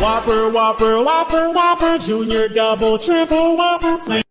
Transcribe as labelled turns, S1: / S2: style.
S1: Whopper, Whopper, Whopper, Whopper, Junior, Double, Triple, Whopper, Flame.